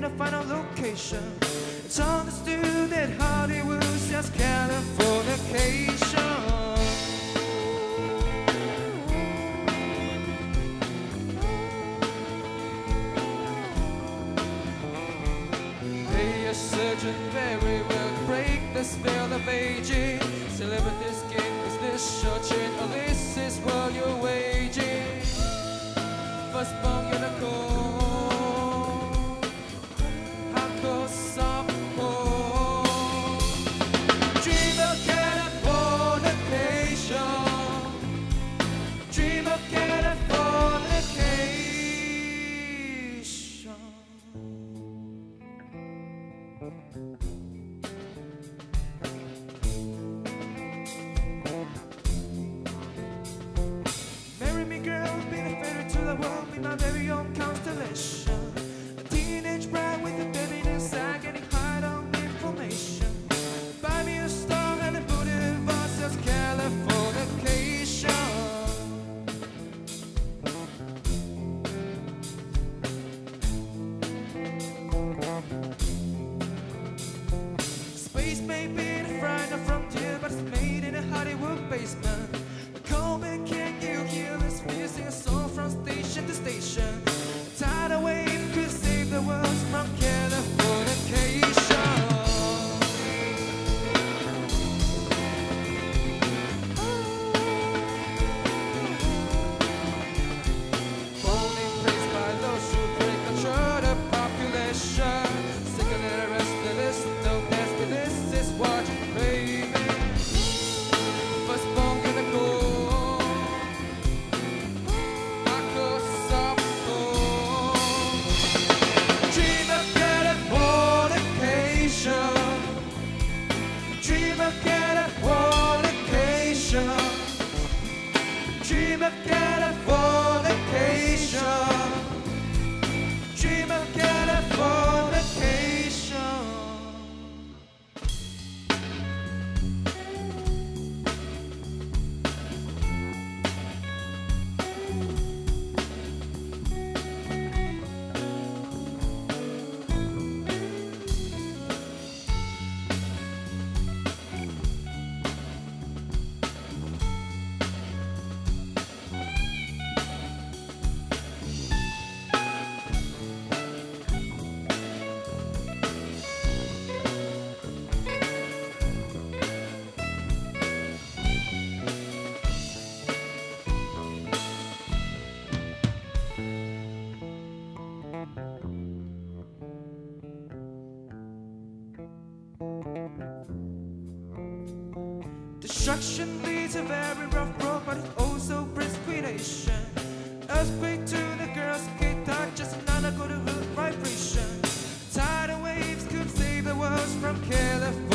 don't a final location. It's understood that Hollywood's just Californication. Pay a surgeon very Marry me, girl, be the fairy to the world, be my very own constellation. Of Californication. Destruction leads a very rough road, but it's also brings creation. Earthquake to the girls, get that just another go to vibration. Tidal waves could save the world from California.